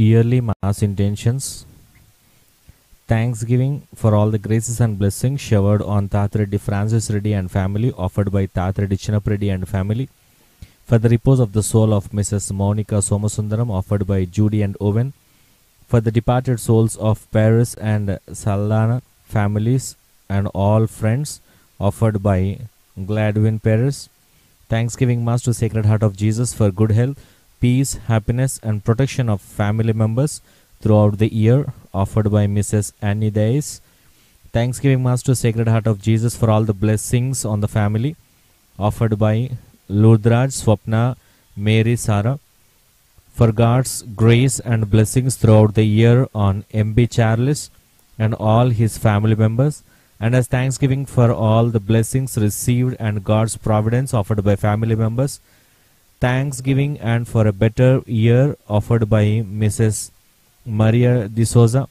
yearly Mass intentions. Thanksgiving for all the graces and blessings showered on Tatreddy Francis Reddy and family, offered by Tatreddy Chinap Reddy and family. For the repose of the soul of Mrs. Monica Somasundaram, offered by Judy and Owen. For the departed souls of Paris and Saldana families and all friends, offered by Gladwin Paris. Thanksgiving Mass to Sacred Heart of Jesus for good health, peace, happiness, and protection of family members throughout the year, offered by Mrs. Annie Days. Thanksgiving Mass to Sacred Heart of Jesus for all the blessings on the family, offered by Ludraj, Swapna, Mary, Sarah. For God's grace and blessings throughout the year on MB Charles and all his family members, and as thanksgiving for all the blessings received and God's providence offered by family members, thanksgiving and for a better year offered by Mrs. Maria de Souza,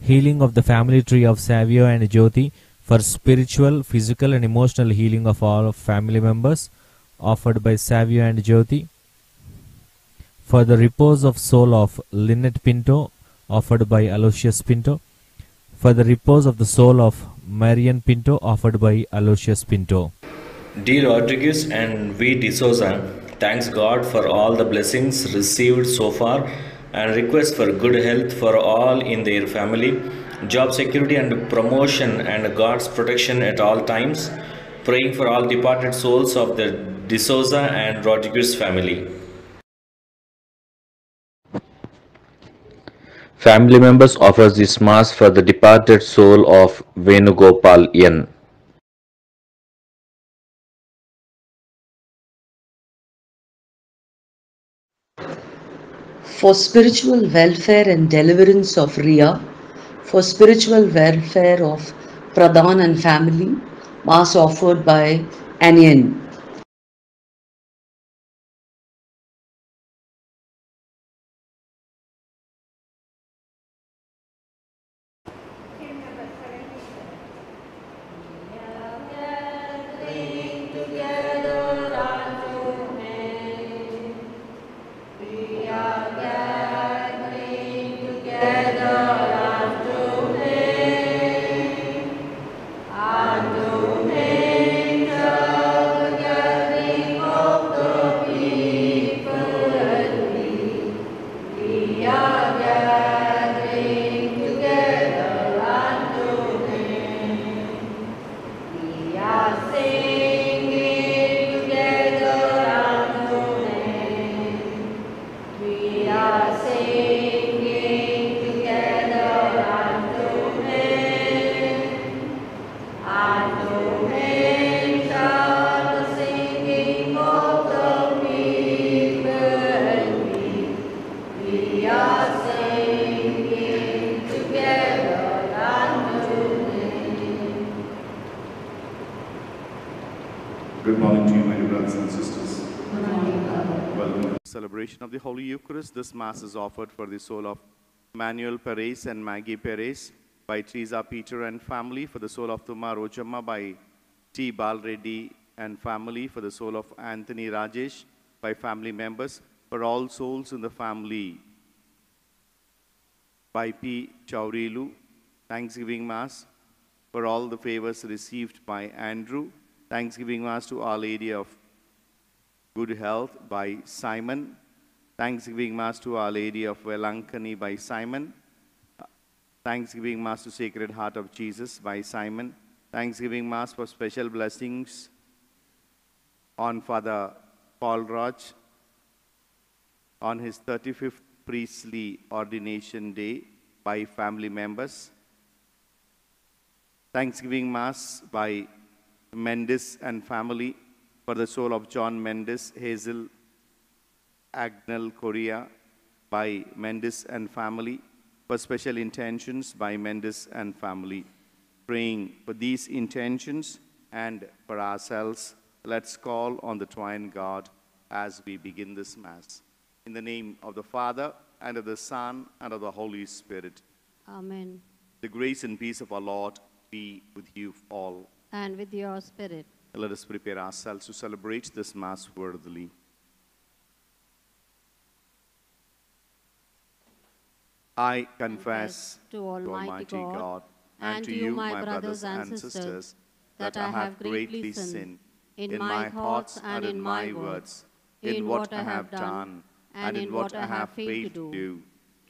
healing of the family tree of Savio and Jyoti for spiritual, physical, and emotional healing of all family members offered by Savio and Jyoti, for the repose of soul of Lynette Pinto offered by Aloysius Pinto, for the repose of the soul of Marian Pinto offered by Aloysius Pinto. D. Rodriguez and V. D'Souza thanks God for all the blessings received so far and requests for good health for all in their family, job security and promotion and God's protection at all times, praying for all departed souls of the D'Souza and Rodriguez family. Family members offers this mass for the departed soul of Venugopal N. for spiritual welfare and deliverance of Ria, for spiritual welfare of Pradhan and family, Mass offered by Anian. Celebration of the Holy Eucharist. This Mass is offered for the soul of Manuel Perez and Maggie Perez by Teresa Peter and family, for the soul of Tuma Rojamma by T. Balreddy and family, for the soul of Anthony Rajesh by family members, for all souls in the family by P. Chaurilu. Thanksgiving Mass for all the favors received by Andrew. Thanksgiving Mass to Our Lady of Good Health by Simon. Thanksgiving Mass to Our Lady of Velankani by Simon. Thanksgiving Mass to Sacred Heart of Jesus by Simon. Thanksgiving Mass for special blessings on Father Paul Raj on his 35th priestly ordination day by family members. Thanksgiving Mass by Mendes and family for the soul of John Mendes, Hazel Agnel Korea by Mendes and family, for special intentions by Mendes and family. Praying for these intentions and for ourselves, let's call on the Triune God as we begin this Mass. In the name of the Father, and of the Son, and of the Holy Spirit. Amen. The grace and peace of our Lord be with you all. And with your spirit. Let us prepare ourselves to celebrate this Mass worthily. I confess to Almighty God and to you, my brothers and sisters, that I have greatly sinned in my thoughts and in my words, in what I have done and in what I have failed to do,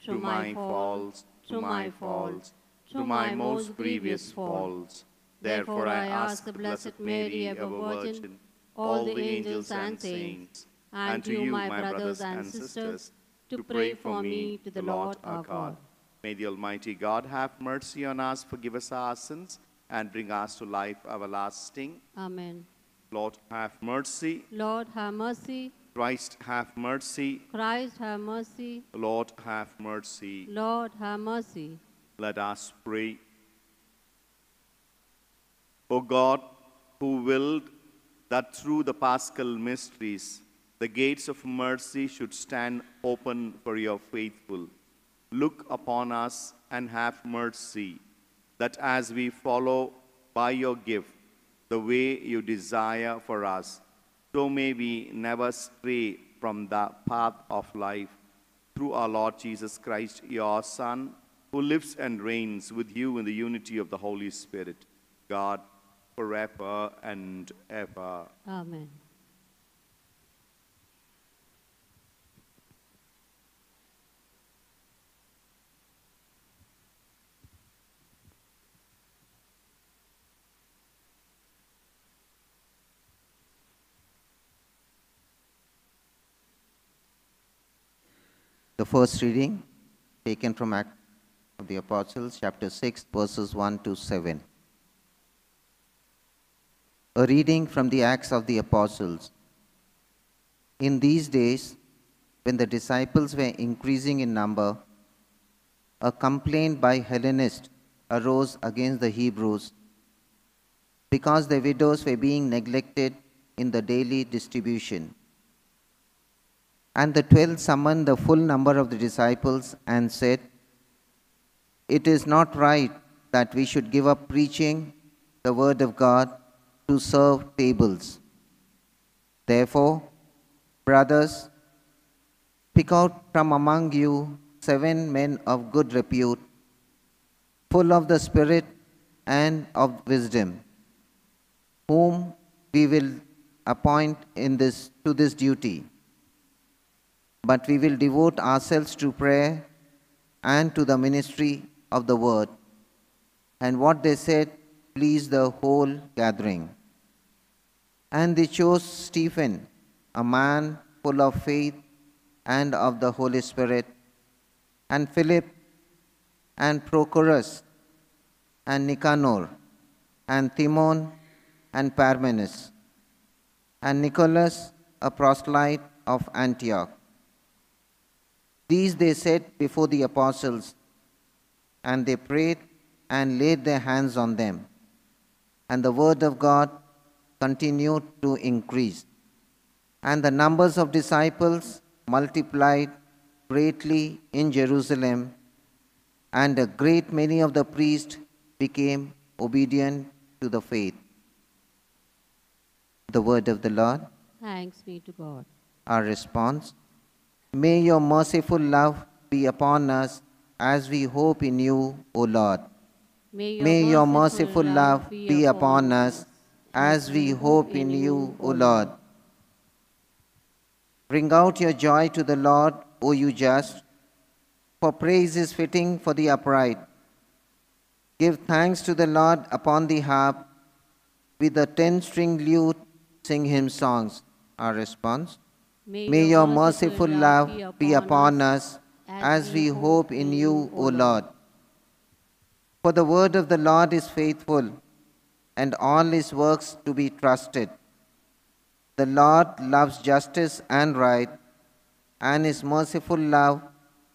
through my faults, through my faults, through my most grievous faults. Therefore I ask the Blessed Mary, ever Virgin, all the angels and saints, and to you, my brothers and sisters, to pray for me to the Lord our God. May the Almighty God have mercy on us, forgive us our sins, and bring us to life everlasting. Amen. Lord, have mercy. Lord, have mercy. Christ, have mercy. Christ, have mercy. Lord, have mercy. Lord, have mercy. Let us pray. O God, who willed that through the paschal mysteries the gates of mercy should stand open for your faithful, look upon us and have mercy, that as we follow by your gift the way you desire for us, so may we never stray from the path of life through our Lord Jesus Christ, your Son, who lives and reigns with you in the unity of the Holy Spirit, God, forever and ever. Amen. First reading taken from Act of the Apostles, chapter 6, verses 1 to 7. A reading from the Acts of the Apostles. In these days, when the disciples were increasing in number, a complaint by Hellenists arose against the Hebrews because the widows were being neglected in the daily distribution. And the twelve summoned the full number of the disciples and said, It is not right that we should give up preaching the word of God to serve tables. Therefore, brothers, pick out from among you seven men of good repute, full of the Spirit and of wisdom, whom we will appoint in this, to this duty but we will devote ourselves to prayer and to the ministry of the word. And what they said pleased the whole gathering. And they chose Stephen, a man full of faith and of the Holy Spirit, and Philip, and Prochorus, and Nicanor, and Timon, and Parmenas, and Nicholas, a proselyte of Antioch. These they set before the apostles, and they prayed and laid their hands on them. And the word of God continued to increase. And the numbers of disciples multiplied greatly in Jerusalem, and a great many of the priests became obedient to the faith. The word of the Lord, Thanks be to God. our response. May your merciful love be upon us as we hope in you, O Lord. May your merciful love be upon us as we hope in you, O Lord. Bring out your joy to the Lord, O you just, for praise is fitting for the upright. Give thanks to the Lord upon the harp, with the ten string lute, sing him songs. Our response. May your merciful love be upon us as we hope in you, O Lord. For the word of the Lord is faithful, and all his works to be trusted. The Lord loves justice and right, and his merciful love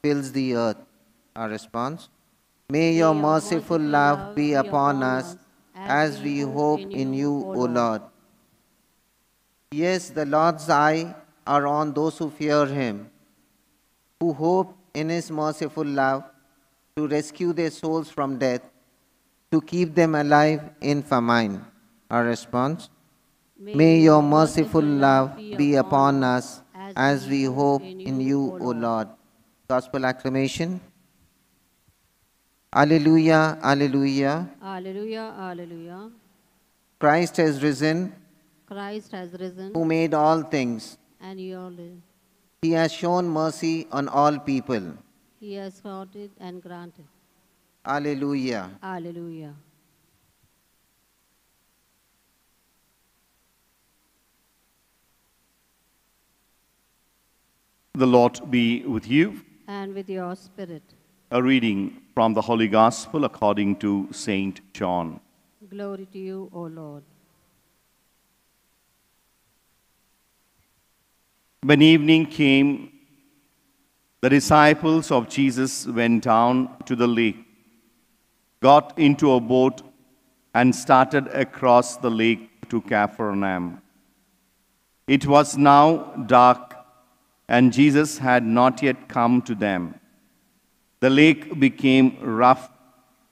fills the earth. Our response. May your merciful love be upon us as we hope in you, O Lord. Yes, the Lord's eye are on those who fear him, who hope in his merciful love to rescue their souls from death, to keep them alive in famine. Our response May your merciful love be upon us as we hope in you, O Lord. Gospel acclamation. Alleluia, Alleluia. Alleluia, Alleluia. Christ has risen, Christ has risen, who made all things. And you all. He has shown mercy on all people. He has granted and granted. Alleluia. Alleluia. The Lord be with you. And with your spirit. A reading from the Holy Gospel according to Saint John. Glory to you, O Lord. When evening came, the disciples of Jesus went down to the lake, got into a boat, and started across the lake to Capernaum. It was now dark, and Jesus had not yet come to them. The lake became rough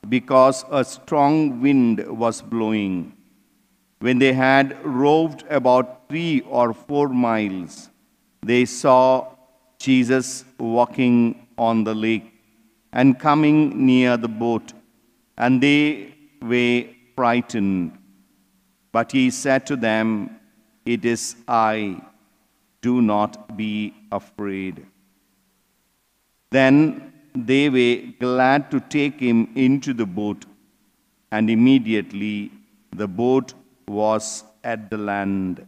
because a strong wind was blowing. When they had rowed about three or four miles, they saw Jesus walking on the lake and coming near the boat, and they were frightened. But he said to them, It is I, do not be afraid. Then they were glad to take him into the boat, and immediately the boat was at the land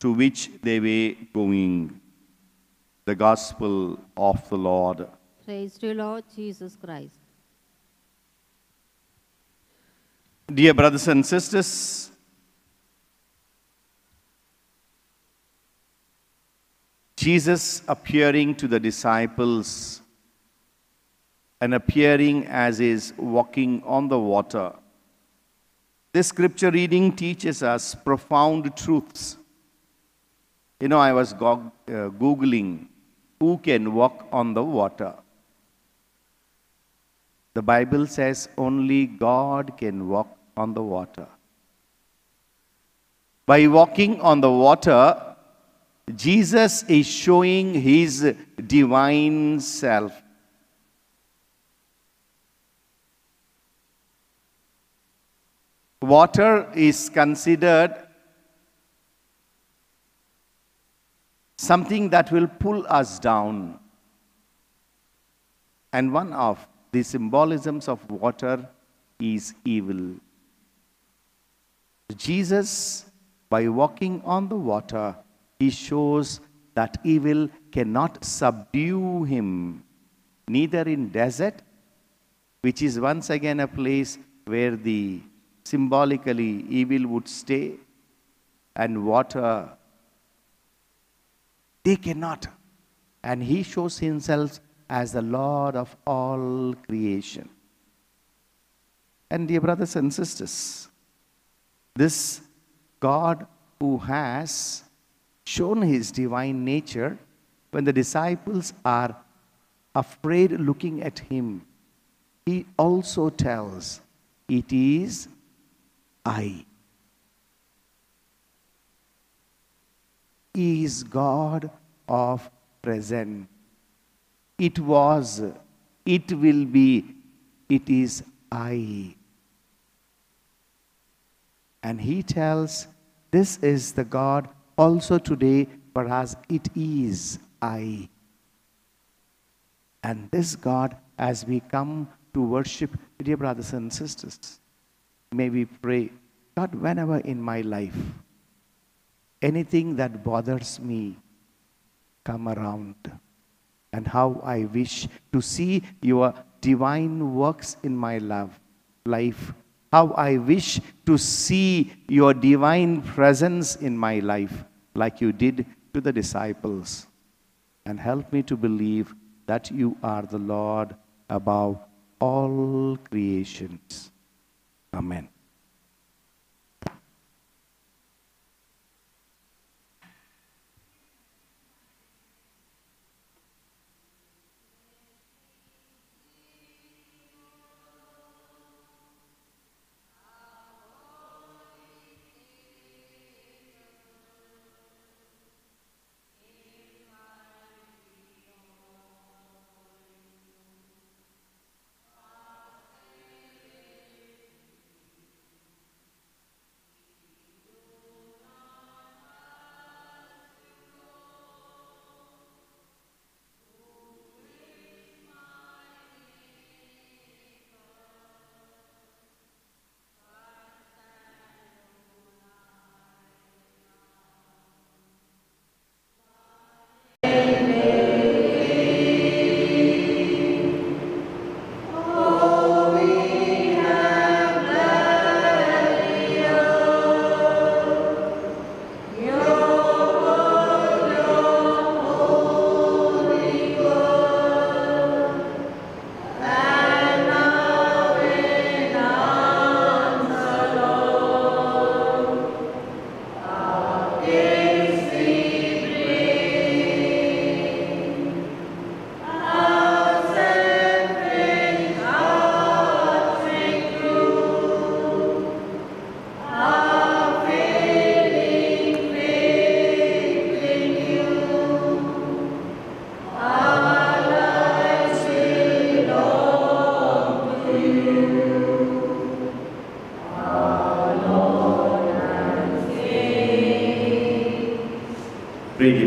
to which they were going. The Gospel of the Lord. Praise to you, Lord Jesus Christ. Dear brothers and sisters, Jesus appearing to the disciples and appearing as is walking on the water. This scripture reading teaches us profound truths. You know, I was go- uh, Googling who can walk on the water. The Bible says only God can walk on the water. By walking on the water, Jesus is showing his divine self. Water is considered something that will pull us down. And one of the symbolisms of water is evil. Jesus, by walking on the water, he shows that evil cannot subdue him, neither in desert, which is once again a place where the symbolically evil would stay, and water, they cannot. And he shows himself as the Lord of all creation. And dear brothers and sisters, this God who has shown his divine nature when the disciples are afraid looking at him, he also tells, It is I. is God of present. It was, it will be, it is I. And he tells, This is the God also today us, it is I. And this God, as we come to worship, dear brothers and sisters, may we pray, God, whenever in my life, anything that bothers me, come around. And how I wish to see your divine works in my love, life. How I wish to see your divine presence in my life, like you did to the disciples. And help me to believe that you are the Lord above all creations. Amen.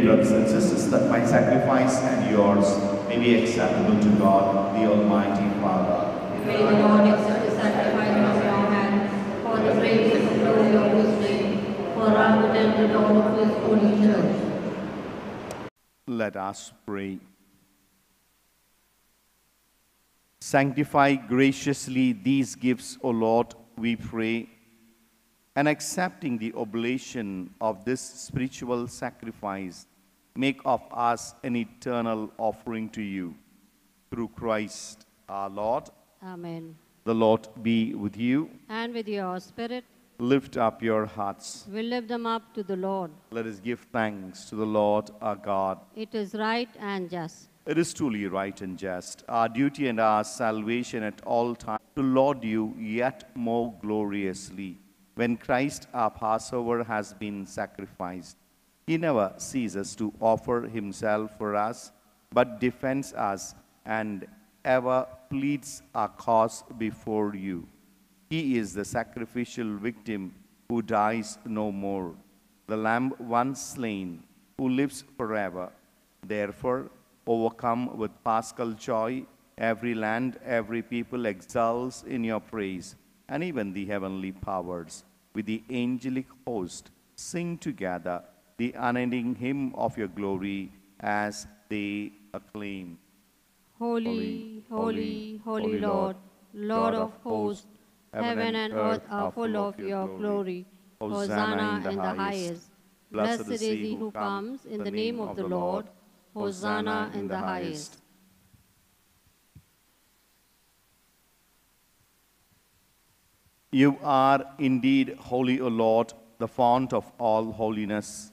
Brothers and sisters, that my sacrifice and yours may be acceptable to God, the Almighty Father. May the Lord accept the sacrifice from your hands for the praise and glory of his name, for our good and the Lord of his holy church. Let us pray. Sanctify graciously these gifts, O Lord, we pray, and accepting the oblation of this spiritual sacrifice, make of us an eternal offering to you. Through Christ our Lord, Amen. the Lord be with you. And with your spirit, Lift up your hearts. we lift them up to the Lord. Let us give thanks to the Lord our God. It is right and just. It is truly right and just, our duty and our salvation at all times, to laud you yet more gloriously. When Christ our Passover has been sacrificed, he never ceases to offer himself for us, but defends us and ever pleads our cause before you. He is the sacrificial victim who dies no more, the Lamb once slain, who lives forever. Therefore, overcome with paschal joy, every land, every people exults in your praise, and even the heavenly powers, with the angelic host, sing together the unending hymn of your glory as they acclaim. Holy, holy, holy Lord, Lord of hosts, heaven and earth are full of your glory. Hosanna in the highest. Blessed is he who comes in the name of the Lord. Hosanna in the highest. You are indeed holy, O Lord, the fount of all holiness.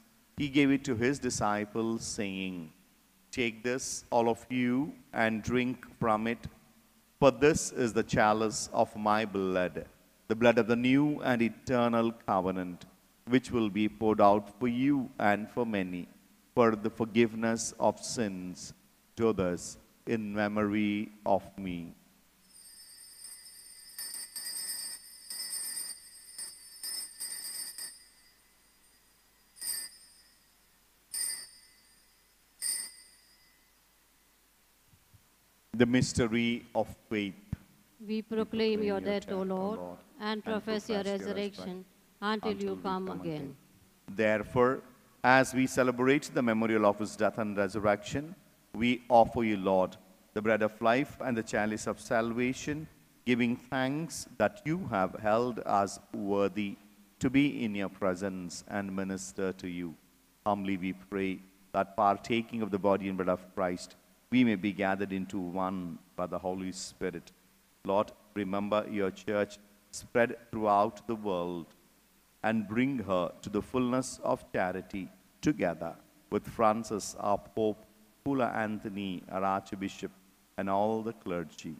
he gave it to his disciples, saying, Take this, all of you, and drink from it, for this is the chalice of my blood, the blood of the new and eternal covenant, which will be poured out for you and for many, for the forgiveness of sins. To others, in memory of me. The mystery of faith. We proclaim your your death, O Lord, Lord, and and profess your profess your resurrection until you come again. Therefore, as we celebrate the memorial of his death and resurrection, we offer you, Lord, the bread of life and the chalice of salvation, giving thanks that you have held us worthy to be in your presence and minister to you. Humbly we pray that partaking of the body and blood of Christ, we may be gathered into one by the Holy Spirit. Lord, remember your church spread throughout the world and bring her to the fullness of charity together with Francis, our Pope, Poola Anthony, our Archbishop, and all the clergy.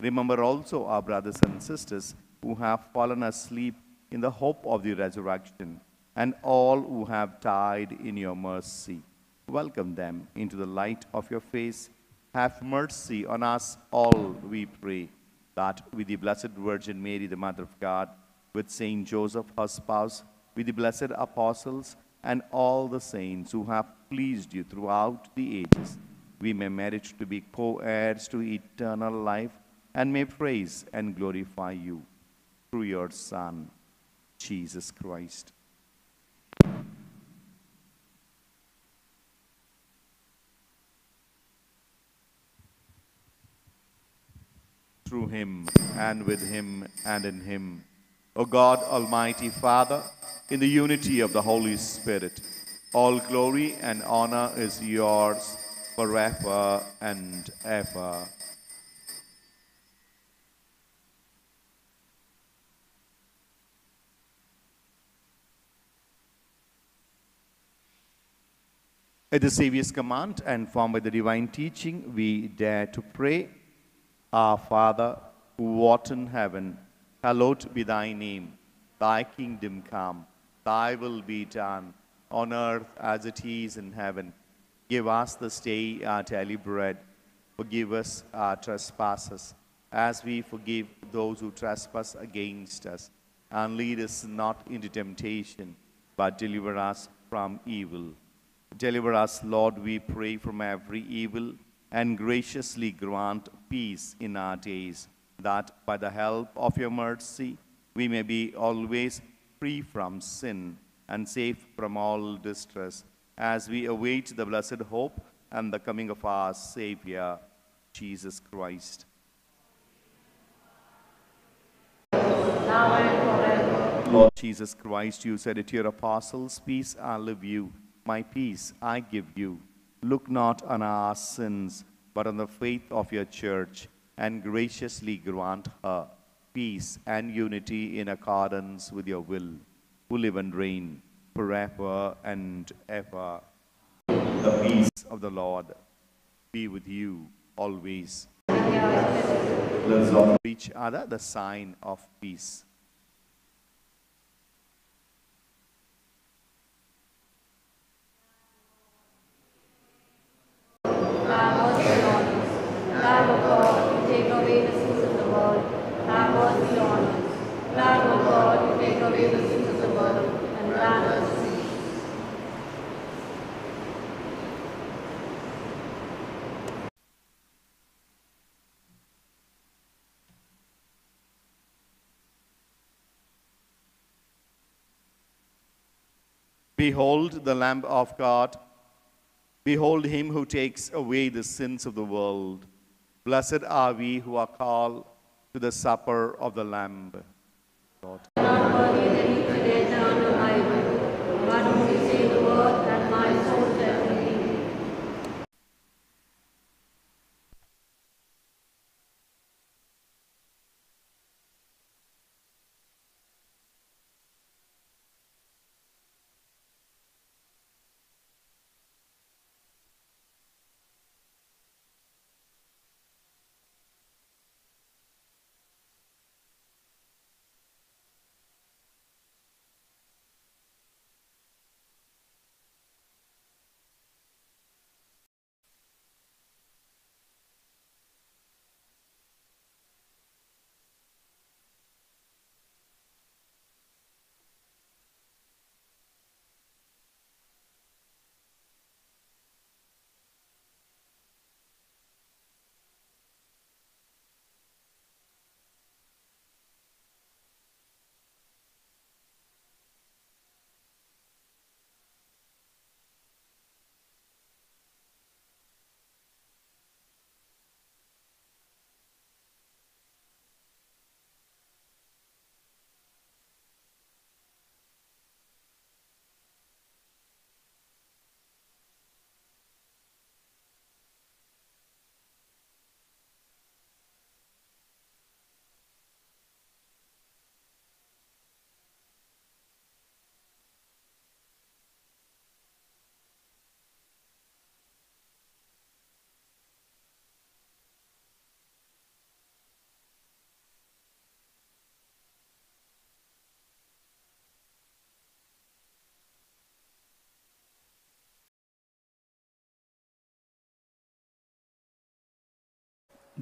Remember also our brothers and sisters who have fallen asleep in the hope of the resurrection, and all who have died in your mercy. Welcome them into the light of your face. Have mercy on us all, we pray, that with the Blessed Virgin Mary, the Mother of God, with Saint Joseph, her spouse, with the blessed apostles, and all the saints who have pleased you throughout the ages, we may merit to be co heirs to eternal life and may praise and glorify you through your Son, Jesus Christ. Through him, and with him, and in him. O God, Almighty Father, in the unity of the Holy Spirit, all glory and honor is yours forever and ever. At the Savior's command and formed by the divine teaching, we dare to pray, Our Father, who art in heaven, hallowed be thy name. Thy kingdom come, thy will be done, on earth as it is in heaven. Give us this day our daily bread. Forgive us our trespasses, as we forgive those who trespass against us. And lead us not into temptation, but deliver us from evil. Deliver us, Lord, we pray, from every evil, and graciously grant peace in our days, that by the help of your mercy we may be always free from sin and safe from all distress, as we await the blessed hope and the coming of our Savior, Jesus Christ. Lord Jesus Christ, you said it to your apostles, Peace I leave you, my peace I give you. Look not on our sins, but on the faith of your church, and graciously grant her peace and unity in accordance with your will, who live and reign forever and ever. The peace of the Lord be with you always. Let's offer each other the sign of peace. Have mercy on us. Lamb of God, you take away the sins of the world. Have mercy on us. Lamb of God, you take away the sins of the world. And grant us peace. Behold the Lamb of God. Behold him who takes away the sins of the world. Blessed are we who are called to the supper of the Lamb.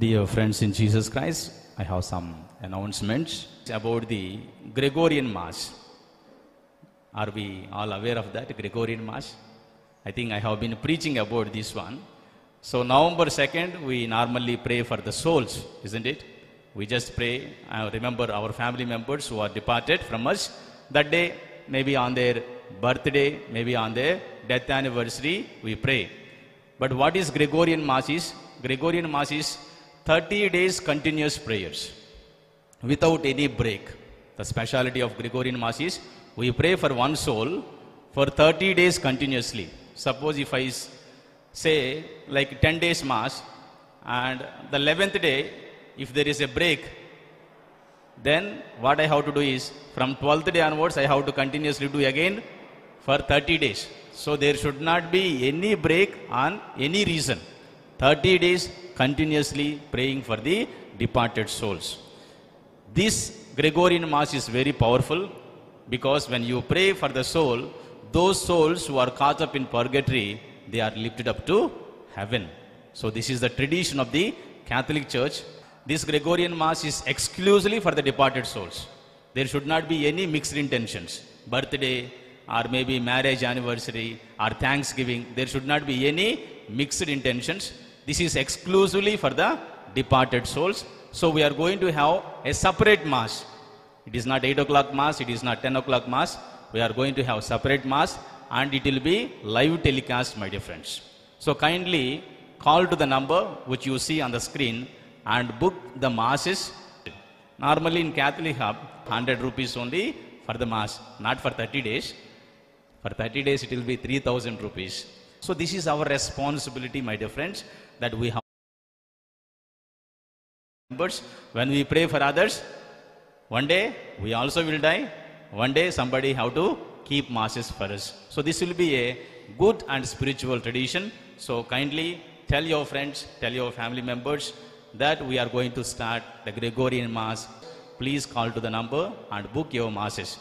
Dear friends in Jesus Christ, I have some announcements about the Gregorian Mass. Are we all aware of that, Gregorian Mass? I think I have been preaching about this one. So, November 2nd, we normally pray for the souls, isn't it? We just pray, uh, remember our family members who are departed from us that day, maybe on their birthday, maybe on their death anniversary, we pray. But what is Gregorian Mass is? Gregorian Mass is 30 days continuous prayers without any break. The speciality of Gregorian Mass is we pray for one soul for 30 days continuously. Suppose if I say like 10 days Mass and the 11th day, if there is a break, then what I have to do is from 12th day onwards, I have to continuously do again for 30 days. So there should not be any break on any reason. 30 days continuously praying for the departed souls. This Gregorian Mass is very powerful because when you pray for the soul, those souls who are caught up in purgatory, they are lifted up to heaven. So this is the tradition of the Catholic Church. This Gregorian Mass is exclusively for the departed souls. There should not be any mixed intentions. Birthday or maybe marriage anniversary or Thanksgiving. There should not be any mixed intentions. This is exclusively for the departed souls. So we are going to have a separate Mass. It is not 8 o'clock Mass, it is not 10 o'clock Mass. We are going to have separate Mass and it will be live telecast, my dear friends. So kindly call to the number which you see on the screen and book the Masses. Normally in Catholic Hub, 100 rupees only for the Mass, not for 30 days. For 30 days it will be 3000 rupees. So this is our responsibility, my dear friends, that we have members. When we pray for others, one day we also will die. One day somebody have to keep masses for us. So this will be a good and spiritual tradition. So kindly tell your friends, tell your family members that we are going to start the Gregorian Mass. Please call to the number and book your masses.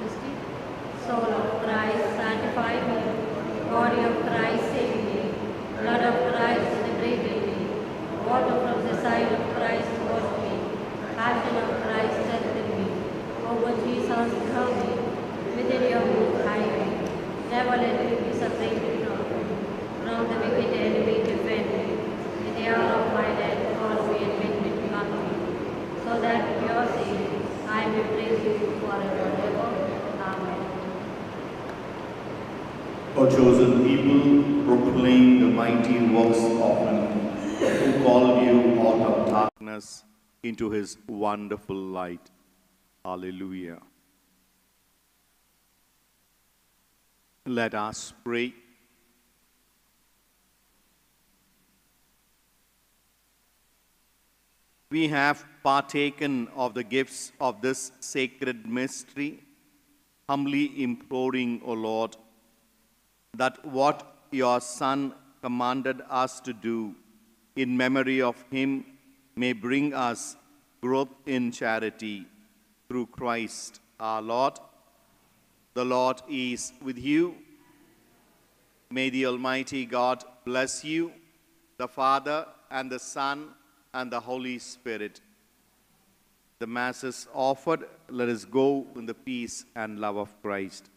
Christi. Soul of Christ, sanctify me. Body of Christ, save me. Blood of Christ, liberate me. Water from the side of Christ, wash me. Passion of Christ, strengthen me. Oh, Over Jesus, help me. Within your roof, hide me. Never let me be separated from. From the wicked defend me. In the hour of my death, call me and make me come to you. So that with your sake, I may praise you forever and ever. Amen. O chosen people, proclaim the mighty works of Him who called you out of darkness into his wonderful light. Hallelujah. Let us pray. We have partaken of the gifts of this sacred mystery, humbly imploring, O Lord, that what your Son commanded us to do in memory of him may bring us growth in charity through Christ our Lord. The Lord is with you. May the Almighty God bless you, the Father and the Son and the Holy Spirit. The Mass is offered. Let us go in the peace and love of Christ.